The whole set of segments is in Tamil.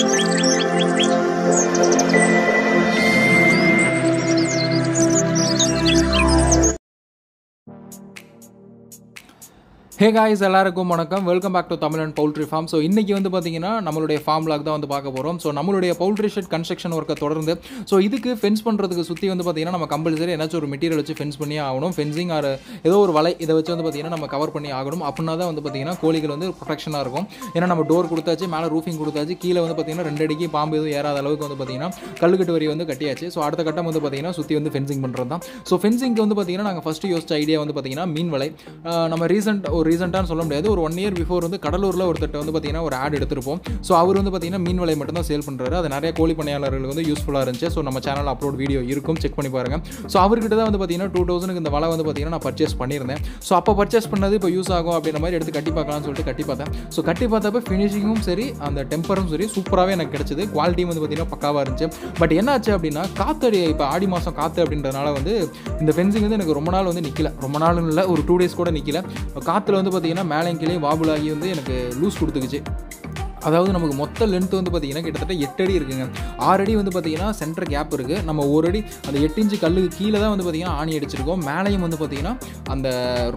Thank you. ஹே காய்ஸ் எல்லாருக்கும் வணக்கம். Welcome back to Tamil and poultry farm so இன்றைக்கி வந்து பார்த்தீங்கன்னா நம்மளுடைய ஃபார்ம் லாக் தான் வந்து பார்க்க போகிறோம் ஸோ நம்மளுடைய பவுல்ட்ரி ஷெட் கன்ஸ்ட்ரக்ஷன் ஒர்க்கை தொடர்ந்து ஸோ இதுக்கு ஃபென்ஸ் பண்ணுறதுக்கு சுற்றி வந்து பார்த்தீங்கன்னா நம்ம கம்பல்சரி ஏதாச்சும் ஒரு மெட்டீரியல் வச்சு ஃபென்ஸ் பண்ணி ஆகணும். ஃபென்சிங் ஆர் ஏதோ ஒரு வலை இதை வச்சு வந்து பார்த்தீங்கன்னா நம்ம கவர் பண்ணி ஆகணும். அப்படின்னா தான் வந்து பார்த்தீங்கன்னா கோழிகள் வந்து ப்ரொடெக்ஷனாக இருக்கும். ஏன்னா நம்ம டோர் கொடுத்தாச்சு மேலே ரூஃபிங் கொடுத்தாச்சு கீழே வந்து பார்த்தீங்கன்னா ரெண்டு அடிக்கு பாம்பு எதுவும் ஏறாத அளவுக்கு வந்து பார்த்தீங்கன்னா கல்லுக்கட்டு வரி வந்து கட்டியாச்சு. ஸோ அடுத்த கட்டம் வந்து பார்த்தீங்கன்னா சுற்றி வந்து ஃபென்சிங் பண்ணுறது தான் ஸோ ஃபென்சிங்க்கு வந்து பார்த்தீங்கன்னா நாங்கள் ஃபஸ்ட்டு யோசிச்ச ஐடியா வந்து பார்த்தீங்கன்னா மீன் வலை. நம்ம ரீசெண்ட் ஒரு ரீசெண்டானு சொல்ல முடியாது. ஒரு ஒன் இயர் பிஃபோர் வந்து கடலூரில் ஒருத்தட்ட வந்து பார்த்தீங்கன்னா ஒரு ஆட் எடுத்திருப்போம். ஸோ அவர் வந்து பார்த்தீங்கன்னா மீன் வலை மட்டும் தான் சேல் பண்ணுறாரு அது நிறைய கோழி பணியாளர்களுக்கு வந்து யூஸ்ஃபுல்லாக இருந்துச்சு. ஸோ நம்ம சேனல் அப்லோட் வீடியோ இருக்கும். செக் பண்ணி பாருங்கள் ஸோ அவர்கிட்ட தான் வந்து பார்த்தீங்கன்னா டூ தௌசண்ட்க்கு இந்த வலை வந்து பார்த்தீங்கன்னா நான் பர்ச்சேஸ் பண்ணியிருந்தேன். ஸோ அப்போ பர்ச்சேஸ் பண்ணது இப்போ யூஸ் ஆகும் அப்படின்ற மாதிரி எடுத்து கட்டி பார்க்கலாம்னு சொல்லிட்டு கட்டி பார்த்தேன். ஸோ கட்டி பார்த்தப்ப ஃபினிஷிங்கும் சரி அந்த டெம்பரும் சரி சூப்பராகவே எனக்கு கிடைச்சது. குவாலிட்டியும் வந்து பார்த்தீங்கன்னா பக்காவாக இருந்துச்சு. பட் என்னாச்சு அப்படின்னா காத்தடி இப்போ ஆடி மாதம் காற்று அப்படின்றதுனால வந்து இந்த ஃபென்சிங் வந்து எனக்கு ரொம்ப நாள் வந்து நிற்கல ரொம்ப நாள் இல்லை. ஒரு டூ டேஸ் கூட நிற்கல காற்றுல வந்து பார்த்தீங்கன்னா மேலே கீழே ஆகி வந்து எனக்கு லூஸ் கொடுத்துக்குச்சு. அதாவது நமக்கு மொத்த லென்த் வந்து பார்த்தீங்கன்னா கிட்டத்தட்ட எட்டு அடி இருக்குங்க. ஆறு அடி வந்து பார்த்தீங்கன்னா சென்டர் கேப் இருக்குது நம்ம ஒரு அடி அந்த எட்டு இன்ச்சு கல்லுக்கு கீழே தான் வந்து பார்த்தீங்கன்னா ஆணி அடிச்சிருக்கோம். மேலேயும் வந்து பார்த்திங்கன்னா அந்த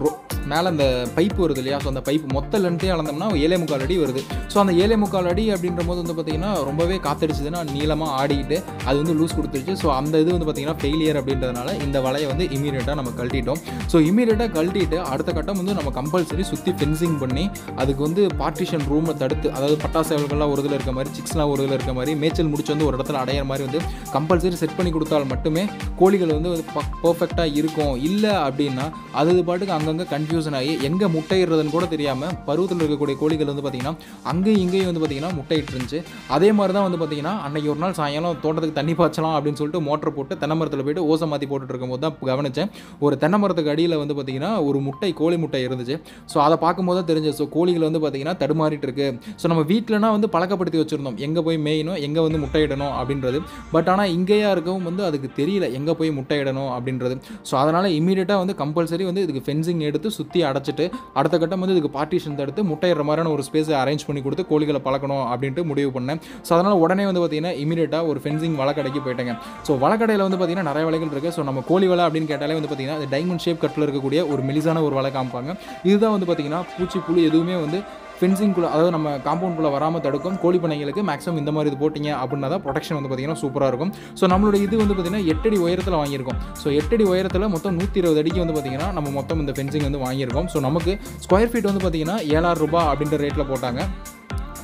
ரோ மேலே அந்த பைப் வருது இல்லையா? ஸோ அந்த பைப் மொத்த லென்த்தையும் அளந்தோம்னா ஏழே முக்கால் அடி வருது. ஸோ அந்த ஏழே முக்கால் அடி அப்படின்ற போது வந்து பார்த்திங்கன்னா ரொம்பவே காத்தடிச்சதுன்னா நீளமாக ஆடிக்கிட்டு அது வந்து லூஸ் கொடுத்துருச்சு. ஸோ அந்த இது வந்து பார்த்தீங்கன்னா ஃபெயிலியர் அப்படின்றதுனால இந்த வலையை வந்து இமீடியட்டாக நம்ம கழட்டிட்டோம். ஸோ இமீடியட்டாக கழட்டிட்டு அடுத்த கட்டம் வந்து நம்ம கம்பல்சரி சுற்றி ஃபென்சிங் பண்ணி அதுக்கு வந்து பார்ட்டிஷன் ரூமை தடுத்து அதாவது பட்டாசுகள்லாம் ஒரு இதில் இருக்க மாதிரி சிக்ஸ்லாம் ஒரு இதில் இருக்க மாதிரி மேய்ச்சல் முடிச்சு வந்து ஒரு இடத்துல அடையிற மாதிரி வந்து கம்பல்சரி செட் பண்ணி கொடுத்தால் மட்டுமே கோழிகள் வந்து பர்ஃபெக்டாக இருக்கும். இல்லை அப்படின்னா அது பாட்டுக்கு அங்கங்கே கன்ஃபியூஷன் ஆகி எங்கே முட்டையிடுறதுன்னு கூட தெரியாமல் பருவத்தில் இருக்கக்கூடிய கோழிகள் வந்து பார்த்திங்கன்னா அங்கேயும் இங்கேயும் வந்து பார்த்திங்கன்னா முட்டையிட்டு இருந்துச்சு அதே மாதிரி தான் வந்து பார்த்திங்கன்னா அன்னைக்கு ஒரு நாள் சாயங்காலம் தோட்டத்துக்கு தண்ணி பாய்ச்சலாம் அப்படின்னு சொல்லிட்டு மோட்டர் போட்டு தென்னை மரத்தில் போயிட்டு ஓசை மாற்றி போட்டுட்டு இருக்கும்போது தான் கவனித்தேன் ஒரு தென்னை மரத்துக்கு அடியில் வந்து பார்த்திங்கன்னா ஒரு முட்டை கோழி முட்டை இருந்துச்சு. ஸோ அதை பார்க்கும்போது தான் தெரிஞ்சு ஸோ கோழிகள் வந்து பார்த்திங்கன்னா தடுமாறிட்டு இருக்கு. ஸோ நம்ம வீட்டிலனா வந்து பழக்கப்படுத்தி வச்சுருந்தோம். எங்கே போய் மேயணும் எங்கே வந்து முட்டையிடணும் அப்படின்றது. பட் ஆனால் இங்கேயா இருக்கவும் வந்து அதுக்கு தெரியல எங்கே போய் முட்டையிடணும் அப்படின்றது. ஸோ அதனால் இமீடியட்டாக வந்து கம்பல்சரி வந்து இதுக்கு ஃபென்சிங் எடுத்து சுற்றி அடைச்சிட்டு அடுத்த கட்டம் வந்து இதுக்கு பார்ட்டிஷன் தடுத்து முட்டையிடுற மாதிரியான ஒரு ஸ்பேஸை அரேஞ்ச் பண்ணி கொடுத்து கோழிகளை பழக்கணும் அப்படின்ட்டு முடிவு பண்ணேன். ஸோ அதனால் உடனே வந்து பார்த்தீங்கன்னா இமீடியட்டாக ஒரு ஃபென்சிங் வழக்கடைக்கு போயிட்டேங்க. ஸோ வழக்கடையில் வந்து பார்த்தீங்கன்னா நிறைய வலைகள் இருக்குது ஸோ நம்ம கோழி வலை அப்படின்னு கேட்டாலே வந்து பார்த்தீங்கன்னா அது டைமண்ட் ஷேப் கட்டில் இருக்கக்கூடிய ஒரு மெலிசான ஒரு வலை காமிப்பாங்க. இதுதான் வந்து பார்த்தீங்கன்னா பூச்சி புழு எதுவுமே வந்து ஃபென்சிங்குள்ளே அதாவது நம்ம காம்பவுண்ட்குள்ளே வராமல் தடுக்கும். கோழி பண்ணைகளுக்கு மேக்ஸிமம் இந்த மாதிரி இது போட்டிங்க அப்படின்னா தான் ப்ரொடெக்ஷன் வந்து பார்த்தீங்கன்னா சூப்பராக இருக்கும். ஸோ நம்மளோட இது வந்து பார்த்தீங்கன்னா எட்டடி உயரத்தில் வாங்கியிருக்கோம். ஸோ எட்டடி உயரத்தில் மொத்தம் நூற்றி இருபது அடிக்கு வந்து பார்த்தீங்கன்னா நம்ம மொத்தம் இந்த ஃபென்சிங் வந்து வாங்கியிருக்கோம். ஸோ நமக்கு ஸ்கொயர் ஃபீட் வந்து பார்த்தீங்கன்னா ஏழாயிரம் ரூபாய் அப்படின்ற ரேட்டில் போட்டாங்க.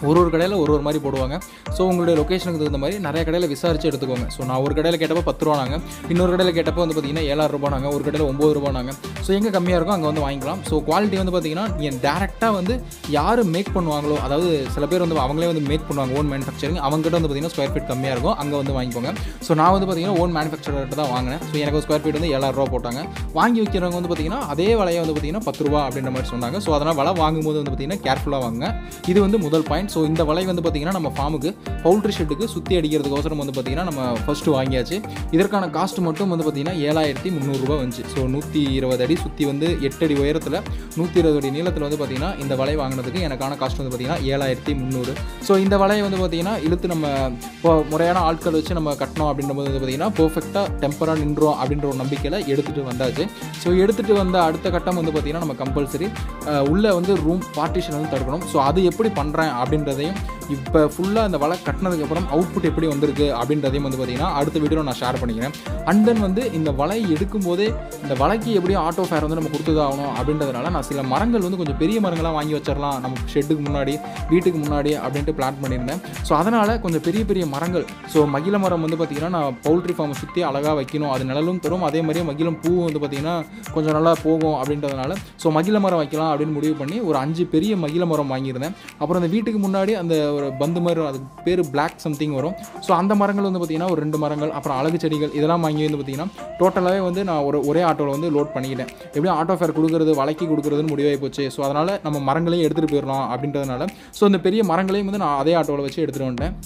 ஒரு ஒரு கடையில் ஒரு ஒரு மாதிரி போடுவாங்க. ஸோ உங்களுடைய லொக்கேஷனுக்கு தகுந்த மாதிரி நிறைய கடையில் விசாரிச்சு எடுத்துக்கோங்க. ஸோ நான் ஒரு கடையில் கேட்டப்போ பத்து ரூபா நாங்கள் இன்னொரு கடையில் கேட்டப்போ வந்து பார்த்தீங்கன்னா ஏழாயிரம் ரூபா நாங்கள் ஒரு கடையில் ஒம்பது ரூபா நாங்கள் ஸோ எங்கே கம்மியாக இருக்கோ அங்கே வந்து வாங்கிக்கலாம். ஸோ குவாலிட்டி வந்து பார்த்தீங்கன்னா நீங்கள் டேரெக்டாக வந்து யார் மேக் பண்ணுவாங்களோ அதாவது சில பேர் வந்து அவங்களே வந்து மேக் பண்ணுவாங்க ஓன் மேனுஃபேக்சரிங் அவங்ககிட்ட வந்து பார்த்தீங்கன்னா ஸ்கொயர் ஃபீட் கம்மியாக இருக்கும். அங்கே வந்து வாங்கிக்கோங்க. ஸோ நான் வந்து பார்த்தீங்கன்னா ஓன் மேனுஃபேக்சர்கிட்ட தான் வாங்கினேன். ஸோ எனக்கு ஸ்கொயர் ஃபீட் வந்து ஏழாயிரம் ரூபா போட்டாங்க. வாங்கி வைக்கிறவங்க வந்து பார்த்தீங்கன்னா அதே வலையை வந்து பார்த்தீங்கன்னா பத்து ரூபா அப்படின்ற மாதிரி சொன்னாங்க. ஸோ அதனால் வலை வாங்கும்போது வந்து பார்த்தீங்கன்னா கேர்ஃபுல்லாக வாங்க இது வந்து முதல் பாயிண்ட் ஸோ இந்த வலை வந்து பார்த்தீங்கன்னா நம்ம ஃபார்முக்கு பவுல்ட்ரி ஷெட்டுக்கு சுற்றி அடிக்கிறதுக்கோசரம் வந்து பார்த்தீங்கன்னா நம்ம ஃபஸ்ட்டு வாங்கியாச்சு. இதற்கான காஸ்ட் மட்டும் வந்து பார்த்தீங்கன்னா ஏழாயிரத்தி முந்நூறுரூவா வந்துச்சு. ஸோ நூற்றி இருபது அடி சுற்றி வந்து எட்டு அடி உயரத்தில் நூற்றி இருபது அடி நீளத்தில் வந்து பார்த்தீங்கன்னா இந்த வலை வாங்கினதுக்கு எனக்கான காஸ்ட் வந்து பார்த்தீங்கன்னா ஏழாயிரத்தி முந்நூறு. ஸோ இந்த வலையை வந்து பார்த்தீங்கன்னா இழுத்து நம்ம இப்போ முறையான ஆட்கள் வச்சு நம்ம கட்டணும் அப்படின்ற போது வந்து பார்த்தீங்கன்னா பர்ஃபெக்டாக டெம்பராக நின்றோம் அப்படின்ற ஒரு நம்பிக்கையில் எடுத்துகிட்டு வந்தாச்சு. ஸோ எடுத்துகிட்டு வந்த அடுத்த கட்டம் வந்து பார்த்தீங்கன்னா நம்ம கம்பல்சரி உள்ளே வந்து ரூம் பார்ட்டிஷன் வந்து தடுக்கணும். ஸோ அது எப்படி பண்ணுறேன் அப்படின்னு அப்படின்றதையும் இப்போ ஃபுல்லாக அந்த வலை கட்டினதுக்கப்புறம் அவுட்புட் எப்படி வந்திருக்கு அப்படின்றதையும் வந்து பார்த்திங்கன்னா அடுத்த வீடியோவில் நான் ஷேர் பண்ணிக்கிறேன். அண்ட் தென் வந்து இந்த வலை எடுக்கும்போதே இந்த வலைக்கு எப்படியும் ஆட்டோ ஃபேர் வந்து நம்ம கொடுத்துதாகணும் அப்படின்றதுனால நான் சில மரங்கள் வந்து கொஞ்சம் பெரிய மரங்களாக வாங்கி வச்சிடலாம். நம்ம ஷெட்டுக்கு முன்னாடி வீட்டுக்கு முன்னாடி அப்படின்ட்டு பிளான் பண்ணியிருந்தேன். ஸோ அதனால் கொஞ்சம் பெரிய பெரிய மரங்கள். ஸோ மகிழ மரம் வந்து பார்த்திங்கன்னா நான் பவுல்ட்ரி ஃபார்மை சுற்றி அழகாக வைக்கணும். அது நிழலும் தரும். அதே மாதிரியே மகிழம் பூ வந்து பார்த்திங்கன்னா கொஞ்சம் நல்லா போகும் அப்படின்றதுனால. ஸோ மகிழ மரம் வைக்கலாம் அப்படின்னு முடிவு பண்ணி ஒரு அஞ்சு பெரிய மகிழ மரம் வாங்கியிருந்தேன். அப்புறம் அந்த வீட்டுக்கு முன்னாடி அந்த ஒரு பந்து மாதிரி அதுக்கு பேர் பிளாக் சம்திங் வரும். ஸோ அந்த மரங்கள் வந்து பார்த்திங்கன்னா ஒரு ரெண்டு மரங்கள் அப்புறம் அழகு செடிகள் இதெல்லாம் வாங்கி வந்து பார்த்திங்கன்னா டோட்டலாகவே வந்து நான் ஒரு ஒரே ஆட்டோவில் வந்து லோட் பண்ணிக்கிட்டேன். எப்படியும் ஆட்டோ ஃபேர் கொடுக்குறது வலைக்கு கொடுக்குறதுன்னு முடிவாகி போச்சு. ஸோ அதனால் நம்ம மரங்களையும் எடுத்துகிட்டு போயிடலாம் அப்படின்றதுனால. ஸோ இந்த பெரிய மரங்களையும் வந்து நான் அதே ஆட்டோவில் வச்சு எடுத்துகிட்டு வந்துட்டேன்.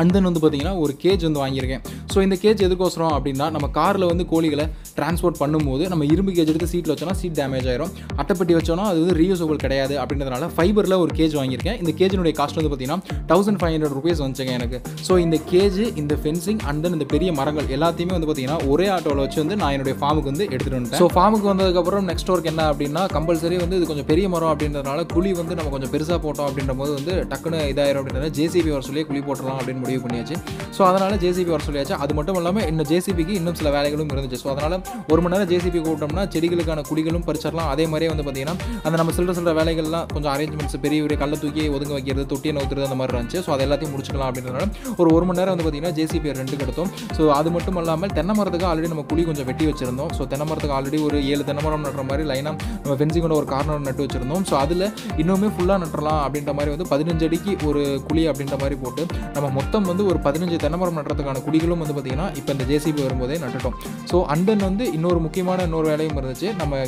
அண்ட் தென் வந்து பார்த்தீங்கன்னா ஒரு கேஜ் வந்து வாங்கியிருக்கேன். ஸோ இந்த கேஜ் எதுக்கோசரம் அப்படின்னா நம்ம காரில் வந்து கோழிகளை டிரான்ஸ்போர்ட் பண்ணும்போது நம்ம இரும்பு கேஜ் எடுத்து சீட்டில் வச்சோம்னா சீட் டேமேஜ் ஆயிரும். அட்டைப்பட்டி வச்சோம்னா அது வந்து ரீயூசபிள் கிடையாது அப்படின்றதுனால ஃபைபரில் ஒரு கேஜ் வாங்கியிருக்கேன். இந்த கேஜினுடைய காஸ்ட் வந்து பார்த்தீங்கன்னா தௌசண்ட் ஃபைவ் ஹண்ட்ரட் ருபீஸ் வந்துச்சுங்க எனக்கு. ஸோ இந்த கேஜ் இந்த ஃபென்சிங் அண்ட் தென் இந்த பெரிய மரங்கள் எல்லாத்தையுமே வந்து பார்த்தீங்கன்னா ஒரே ஆட்டோவில் வச்சு வந்து நான் என்னுடைய ஃபார்முக்கு வந்து எடுத்துகிட்டு வந்துட்டேன். ஸோ ஃபார்முக்கு வந்ததுக்கப்புறம் நெக்ஸ்ட் ஒர்க் என்ன அப்படின்னா கம்பல்சரி வந்து இது கொஞ்சம் பெரிய மரம் அப்படின்றதுனால குழி வந்து நம்ம கொஞ்சம் பெருசாக போட்டோம் அப்படின்ற போது வந்து டக்குன்னு இதாயிரும் அப்படின்றத ஜேசிபி வர சொல்லி குழி போட்டுடலாம் அப்படின்னு முடிவு பண்ணியாச்சு. ஸோ அதனால் ஜேசிபி வர சொல்லியாச்சு. அது மட்டும் இல்லாமல் இன்னும் ஜேசிபிக்கு இன்னும் சில வேலைகளும் இருந்துச்சு. ஸோ அதனால் ஒரு மணி நேரம் ஜேசிபி கூப்பிட்டோம்னா செடிகளுக்கான குழிகளும் பறிச்சிடலாம். அதே மாதிரியே வந்து பார்த்தீங்கன்னா அந்த நம்ம சில்லற சில்லற வேலைகள்லாம் கொஞ்சம் அரேஞ்ச்மெண்ட்ஸ் பெரிய பெரிய கல்லை தூக்கி ஒதுங்க வைக்கிறது தொட்டியை நோத்துறது அந்த மாதிரி இருந்துச்சு. ஸோ அதை எல்லாத்தையும் முடிச்சுக்கலாம் அப்படின்றதுனால ஒரு ஒரு மணி நேரம் வந்து பார்த்தீங்கன்னா ஜேசிபி ரெண்டு எடுத்தோம். ஸோ அது மட்டும் இல்லாமல் தென்னை மரத்துக்கு ஆல்ரெடி நம்ம குழி கொஞ்சம் வெட்டி வச்சிருந்தோம். ஸோ தென்னை மரத்துக்கு ஆல்ரெடி ஒரு ஏழு தென்னை மரம் நடுற மாதிரி லைனாக நம்ம ஃபென்சிங் ஒரு கார்னர் நட்டு வச்சிருந்தோம். ஸோ அதில் இன்னுமே ஃபுல்லாக நட்டுறலாம் அப்படின்ற மாதிரி வந்து பதினஞ்சு அடிக்கு ஒரு குழி அப்படின்ற மாதிரி போட்டு நம்ம மொத்தம் வந்து ஒரு பதினஞ்சு தென்னமரம் நடுறதுக்கான நட்டுறதுக்கான வந்து பார்த்தீங்கன்னா இப்போ இந்த ஜேசிபி வரும்போதே நட்டுட்டோம். ஸோ அண்டன் வந்து இன்னொரு முக்கியமான இன்னொரு வேலையும் இருந்துச்சு. நம்ம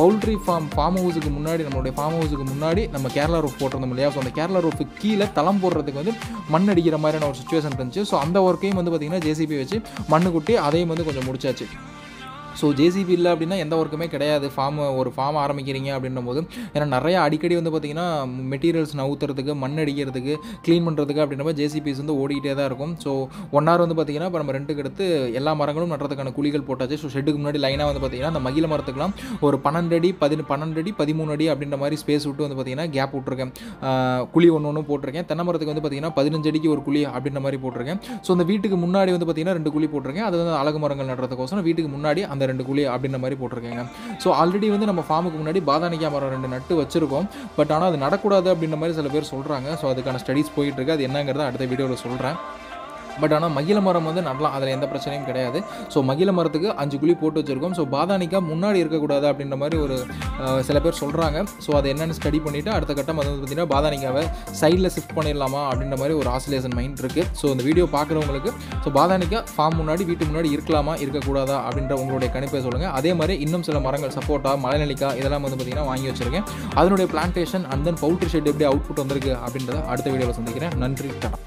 பவுல்ட்ரி ஃபார்ம் ஃபார்ம் ஹவுஸுக்கு முன்னாடி நம்மளுடைய ஃபார்ம் ஹவுஸுக்கு முன்னாடி நம்ம கேரளா ரூஃப் போட்டிருந்தோம் இல்லையா? ஸோ அந்த கேரளா ரூஃபு கீழே தளம் போடுறதுக்கு வந்து மண் அடிக்கிற மாதிரியான ஒரு சுச்சுவேஷன் இருந்துச்சு. ஸோ அந்த ஒர்க்கையும் வந்து பார்த்திங்கன்னா ஜேசிபி வச்சு மண்ணு குட்டி அதையும் வந்து கொஞ்சம் முடிச்சாச்சு. ஸோ ஜேசிபி இல்லை அப்படின்னா எந்த ஒர்க்குமே கிடையாது. ஃபார்ம் ஒரு ஃபார்ம் ஆரம்பிக்கிறீங்க அப்படின்னும் போது ஏன்னா நிறைய அடிக்கடி வந்து பார்த்திங்கன்னா மெட்டீரியல்ஸ் நவுத்துறதுக்கு மண் அடிக்கிறதுக்கு க்ளீன் பண்ணுறதுக்கு அப்படின்ற மாதிரி ஜேசிபிஸ் வந்து ஓடிக்கிட்டே தான் இருக்கும். ஸோ ஒன் ஹவர் வந்து பார்த்திங்கன்னா இப்போ நம்ம ரெண்டுக்கு எடுத்து எல்லா மரங்களும் நடுறதுக்கான குழிகள் போட்டாச்சு. ஸோ ஷெட்டுக்கு முன்னாடி லைனாக வந்து பார்த்திங்கன்னா அந்த மகிழ மரத்துக்குலாம் ஒரு பன்னெண்டு அடி பதின பன்னெண்டு அடி பதிமூணு அடி அப்படின்ற மாதிரி ஸ்பேஸ் விட்டு வந்து பார்த்திங்கன்னா கேப் விட்ருக்கேன் குழி ஒன்று ஒன்று போட்டிருக்கேன். தென்னை மரத்துக்கு வந்து பார்த்திங்கன்னா பதினஞ்சு அடிக்கு ஒரு குழி அப்படின்ற மாதிரி போட்டிருக்கேன். ஸோ அந்த வீட்டுக்கு முன்னாடி வந்து பார்த்திங்கன்னா ரெண்டு குழி போட்டிருக்கேன். அது வந்து அழகு மரங்கள் நடுறதுக்கோசரம் வீட்டுக்கு முன்னாடி அந்த ரெண்டு குழி அப்படின்ற மாதிரி போட்டிருக்கேங்க. ஸோ ஆல்ரெடி வந்து நம்ம ஃபார்முக்கு முன்னாடி பாதானிக்கா மரம் ரெண்டு நட்டு வச்சுருக்கோம். பட் ஆனால் அது நடக்கூடாது அப்படின்ற மாதிரி சில பேர் சொல்கிறாங்க ஸோ அதுக்கான ஸ்டடீஸ் போயிட்டுருக்கு அது என்னங்கிறத அடுத்த வீடியோவில் சொல்கிறேன் பட் ஆனால் மகிழ மரம் வந்து நடலாம் அதில் எந்த பிரச்சனையும் கிடையாது. ஸோ மகிழ மரத்துக்கு அஞ்சு குழி போட்டு வச்சுருக்கோம். ஸோ பாதானிக்கா முன்னாடி இருக்கக்கூடாது அப்படின்ற மாதிரி ஒரு சில பேர் சொல்கிறாங்க ஸோ அதை என்னென்னு ஸ்டடி பண்ணிவிட்டு அடுத்த கட்டம் அது வந்து பார்த்திங்கன்னா பாதானிக்காவை சைடில் ஷிஃப்ட் பண்ணிடலாமா அப்படின்ற மாதிரி ஒரு ஆசிலேஷன் மைண்ட் இருக்குது ஸோ இந்த வீடியோ பார்க்குறவங்களுக்கு ஸோ பாதானிக்கா ஃபார்ம் முன்னாடி வீட்டு முன்னாடி இருக்கலாமா இருக்கக்கூடாதா அப்படின்ற உங்களுடைய கணிப்பை சொல்லுங்கள் அதே மாதிரி இன்னும் சில மரங்கள் சப்போட்டா மலைநெல்லிக்காய் இதெல்லாம் வந்து பார்த்திங்கன்னா வாங்கி வச்சுருக்கேன். அதனுடைய plantation and then poultry shed எப்படி அவுட்புட் வந்திருக்கு அப்படின்றத அடுத்த வீடியோவில் சந்திக்கிறேன். நன்றி டாடா